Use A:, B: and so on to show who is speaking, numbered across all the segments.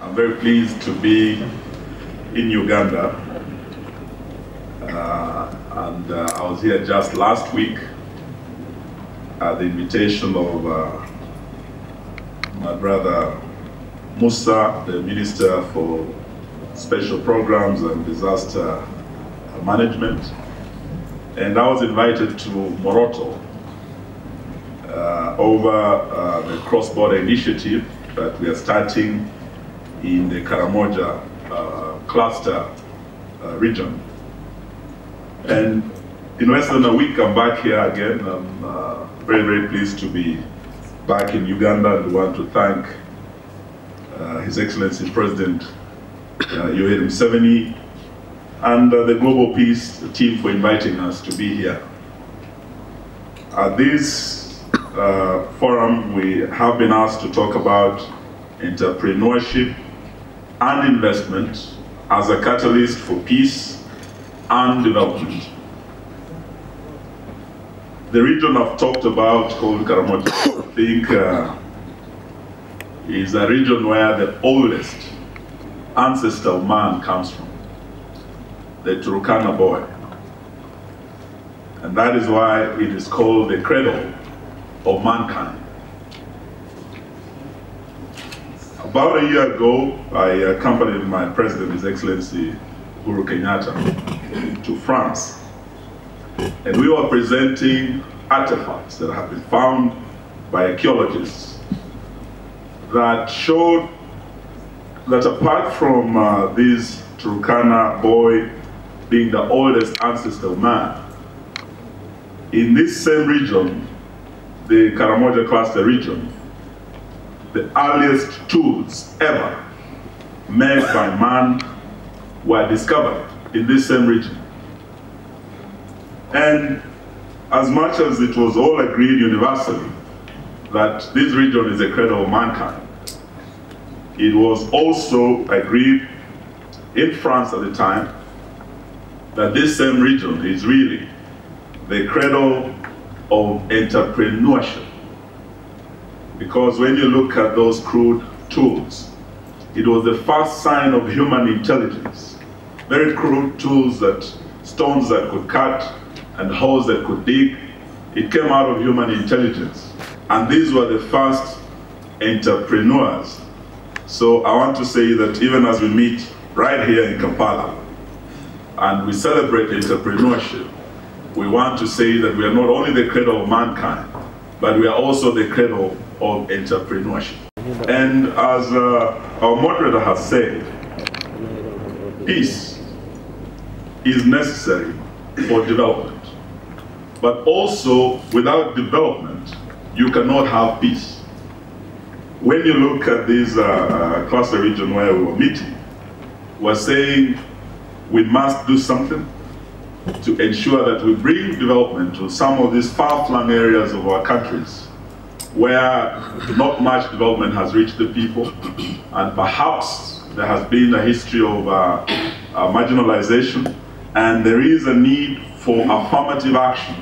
A: I'm very pleased to be in Uganda. Uh, and uh, I was here just last week at the invitation of uh, my brother Musa, the Minister for Special Programs and Disaster Management. And I was invited to Moroto uh, over uh, the cross-border initiative that we are starting in the Karamoja uh, cluster uh, region. And in less than a week, I'm back here again. I'm uh, very, very pleased to be back in Uganda and want to thank uh, His Excellency President uh, Yoweri Museveni and uh, the Global Peace team for inviting us to be here. At this uh, forum, we have been asked to talk about entrepreneurship and investment as a catalyst for peace and development. The region I've talked about called Karamoja, I think uh, is a region where the oldest ancestor of man comes from, the Turkana boy. And that is why it is called the cradle of mankind. About a year ago, I accompanied my president, His Excellency Uhuru Kenyatta, to France. And we were presenting artifacts that have been found by archaeologists that showed that apart from uh, this Turkana boy being the oldest ancestor of man, in this same region, the Karamoja cluster region, the earliest tools ever made by man were discovered in this same region. And as much as it was all agreed universally that this region is a cradle of mankind, it was also agreed in France at the time that this same region is really the cradle of entrepreneurship. Because when you look at those crude tools, it was the first sign of human intelligence. Very crude tools that stones that could cut and holes that could dig. It came out of human intelligence. And these were the first entrepreneurs. So I want to say that even as we meet right here in Kampala and we celebrate entrepreneurship, we want to say that we are not only the cradle of mankind, but we are also the cradle of entrepreneurship. And as uh, our moderator has said, peace is necessary for development. But also, without development, you cannot have peace. When you look at this uh, cluster region where we were meeting, we're saying we must do something to ensure that we bring development to some of these far-flung areas of our countries where not much development has reached the people and perhaps there has been a history of uh, uh, marginalization and there is a need for affirmative action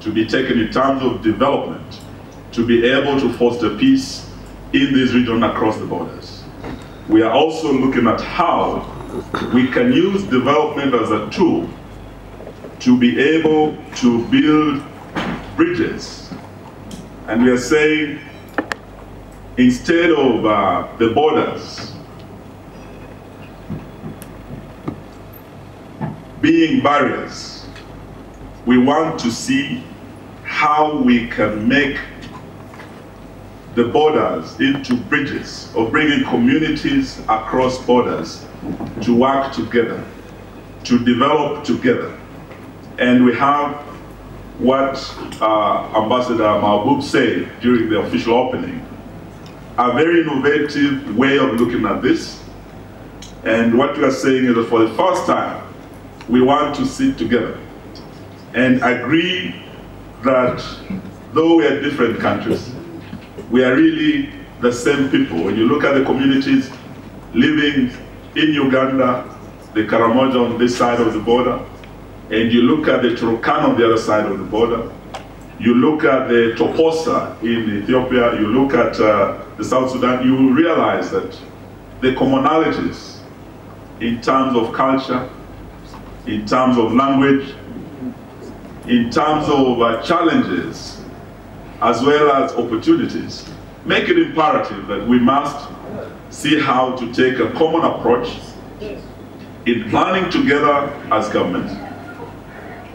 A: to be taken in terms of development to be able to foster peace in this region across the borders. We are also looking at how we can use development as a tool to be able to build bridges. And we are saying, instead of uh, the borders being barriers, we want to see how we can make the borders into bridges or bringing communities across borders to work together, to develop together. And we have what uh, Ambassador Mahboub said during the official opening, a very innovative way of looking at this. And what we are saying is that for the first time, we want to sit together and agree that though we are different countries, we are really the same people. When you look at the communities living in Uganda, the Karamoja on this side of the border, and you look at the Turkana on the other side of the border, you look at the Toposa in Ethiopia, you look at uh, the South Sudan, you realize that the commonalities in terms of culture, in terms of language, in terms of uh, challenges, as well as opportunities, make it imperative that we must see how to take a common approach in planning together as government,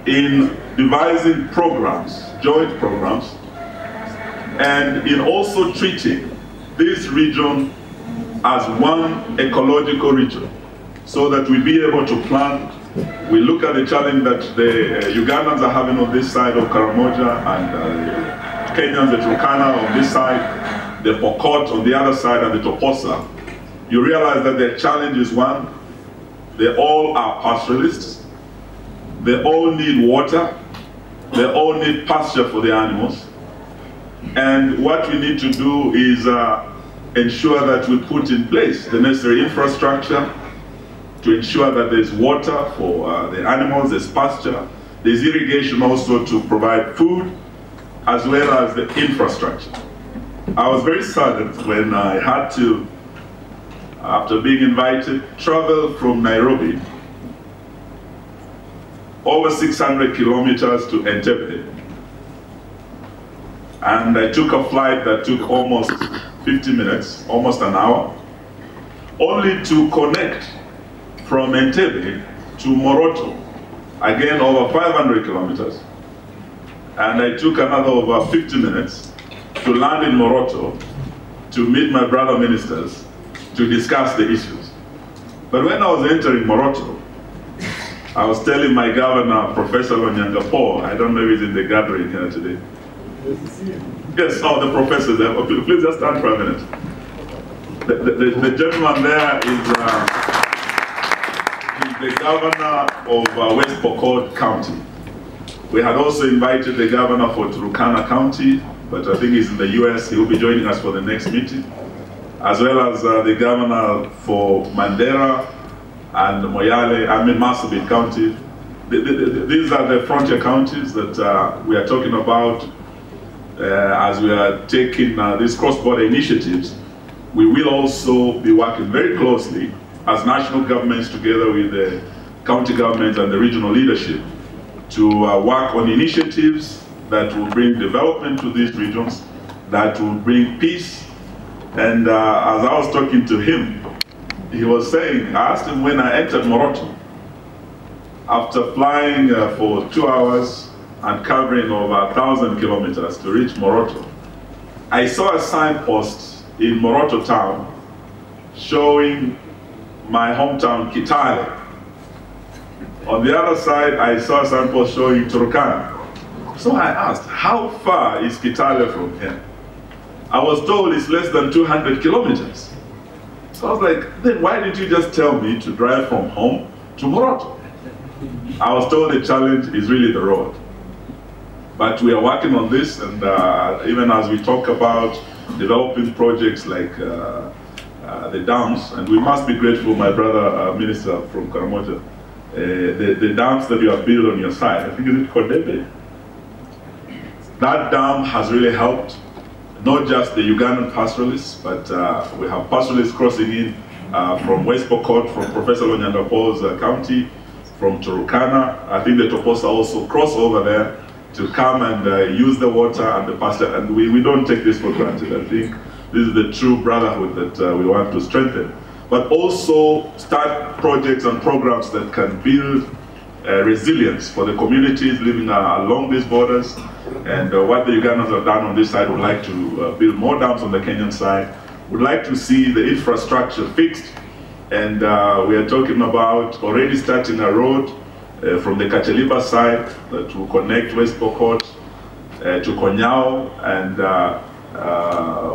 A: in devising programs, joint programs, and in also treating this region as one ecological region so that we be able to plan. We look at the challenge that the uh, Ugandans are having on this side of Karamoja and uh, Kenyans, the Turkana on this side, the Pokot on the other side and the Toposa. You realize that their challenge is one, they all are pastoralists, they all need water, they all need pasture for the animals, and what we need to do is uh, ensure that we put in place the necessary infrastructure to ensure that there's water for uh, the animals, there's pasture, there's irrigation also to provide food, as well as the infrastructure. I was very saddened when I had to, after being invited, travel from Nairobi over 600 kilometers to Entebbe and I took a flight that took almost 50 minutes, almost an hour, only to connect from Entebbe to Moroto, again over 500 kilometers. And I took another over 50 minutes to land in Moroto to meet my brother ministers to discuss the issues. But when I was entering Moroto, I was telling my governor, Professor Lonyangapuo, I don't know if he's in the gathering here today, Yes, oh, the professors there. Please just stand for a minute. The, the, the gentleman there is uh, the governor of uh, West Pokot County. We had also invited the governor for Turkana County, but I think he's in the US. He will be joining us for the next meeting, as well as uh, the governor for Mandera and Moyale, I mean Marsabit County. The, the, these are the frontier counties that uh, we are talking about uh, as we are taking uh, these cross-border initiatives, we will also be working very closely as national governments together with the county governments and the regional leadership to uh, work on initiatives that will bring development to these regions, that will bring peace. And uh, as I was talking to him, he was saying, I asked him when I entered Moroto, after flying uh, for two hours and covering over a thousand kilometers to reach Moroto. I saw a signpost in Moroto town showing my hometown Kitale. On the other side, I saw a signpost showing Turkana. So I asked, how far is Kitale from here? I was told it's less than 200 kilometers. So I was like, then why did you just tell me to drive from home to Moroto? I was told the challenge is really the road. But we are working on this, and uh, even as we talk about developing projects like uh, uh, the dams, and we must be grateful, my brother uh, minister from Karamoja, uh, the, the dams that you have built on your side, I think is it Kobebe? That dam has really helped not just the Ugandan pastoralists, but uh, we have pastoralists crossing in from West Pokot, from Professor Lonyangapuo's county, from Turkana. I think the Toposa also cross over there to come and uh, use the water and the pasture. And we, we don't take this for granted. I think this is the true brotherhood that uh, we want to strengthen. But also start projects and programs that can build uh, resilience for the communities living uh, along these borders. And uh, what the Ugandans have done on this side would like to uh, build more dams on the Kenyan side. Would like to see the infrastructure fixed. And we are talking about already starting a road uh, from the Kacheliba side uh, to connect West Pokot uh, to Konyao and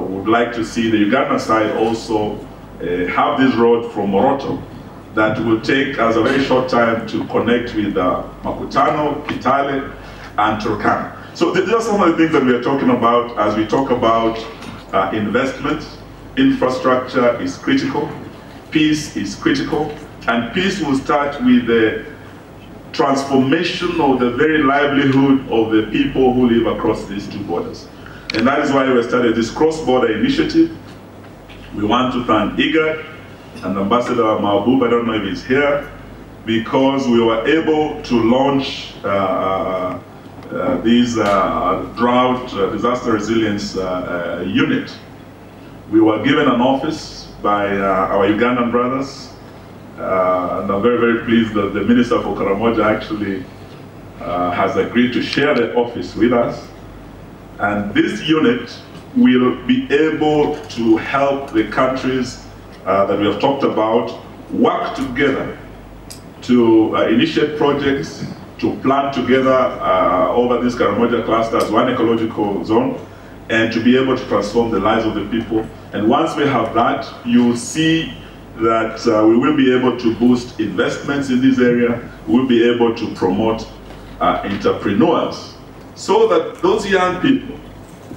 A: would like to see the Uganda side also have this road from Moroto that will take us a very short time to connect with uh, Makutano, Kitale, and Turkana. So these are some of the things that we are talking about as we talk about uh, investment. Infrastructure is critical, peace is critical, and peace will start with the transformation of the very livelihood of the people who live across these two borders. And that is why we started this cross-border initiative. We want to thank IGAD and Ambassador Mahboub, I don't know if he's here, because we were able to launch uh, uh, uh these uh, drought uh, disaster resilience unit. We were given an office by our Ugandan brothers, and I'm very, very pleased that the Minister for Karamoja actually has agreed to share the office with us. And this unit will be able to help the countries uh, that we have talked about work together to uh, initiate projects, to plan together uh, over these Karamoja clusters, one ecological zone, and to be able to transform the lives of the people. And once we have that, you'll see that uh, we will be able to boost investments in this area, we'll be able to promote uh, entrepreneurs, so that those young people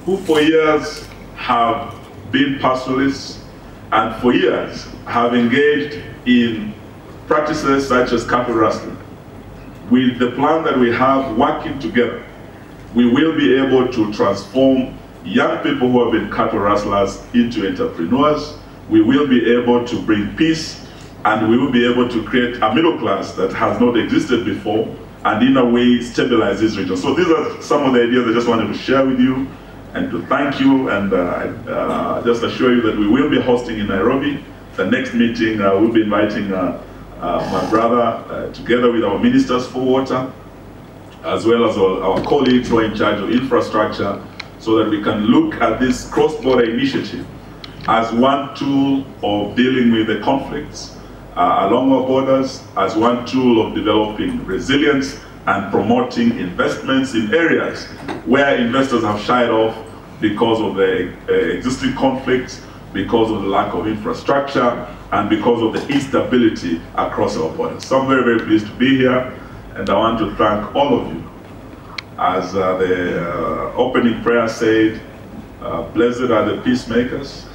A: who for years have been pastoralists and for years have engaged in practices such as cattle rustling. With the plan that we have working together, we will be able to transform young people who have been cattle rustlers into entrepreneurs. We will be able to bring peace and we will be able to create a middle class that has not existed before and in a way stabilize this region. So these are some of the ideas I just wanted to share with you and to thank you and uh, uh, just assure you that we will be hosting in Nairobi. The next meeting, uh, we'll be inviting uh, my brother uh, together with our ministers for water, as well as our, our, colleagues who are in charge of infrastructure, so that we can look at this cross-border initiative as one tool of dealing with the conflicts along our borders, as one tool of developing resilience and promoting investments in areas where investors have shied off because of the uh, existing conflicts, because of the lack of infrastructure, and because of the instability across our borders. So I'm very, very pleased to be here, and I want to thank all of you. As uh, the uh, opening prayer said, uh, blessed are the peacemakers,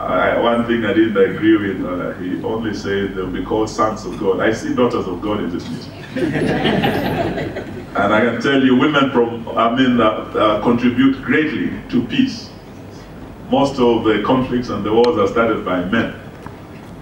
A: I, one thing I didn't agree with, uh, he only said they'll be called sons of God. I see daughters of God in this meeting. and I can tell you, women from, I mean, uh, uh, contribute greatly to peace. Most of the conflicts and the wars are started by men.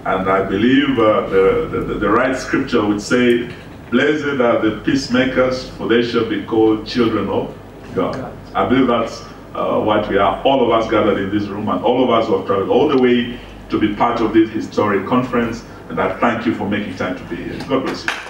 A: And I believe uh, the, the, the right scripture would say, Blessed are the peacemakers, for they shall be called children of God. I believe that's uh, what we are, all of us gathered in this room, and all of us who have traveled all the way to be part of this historic conference. And I thank you for making time to be here. God bless you.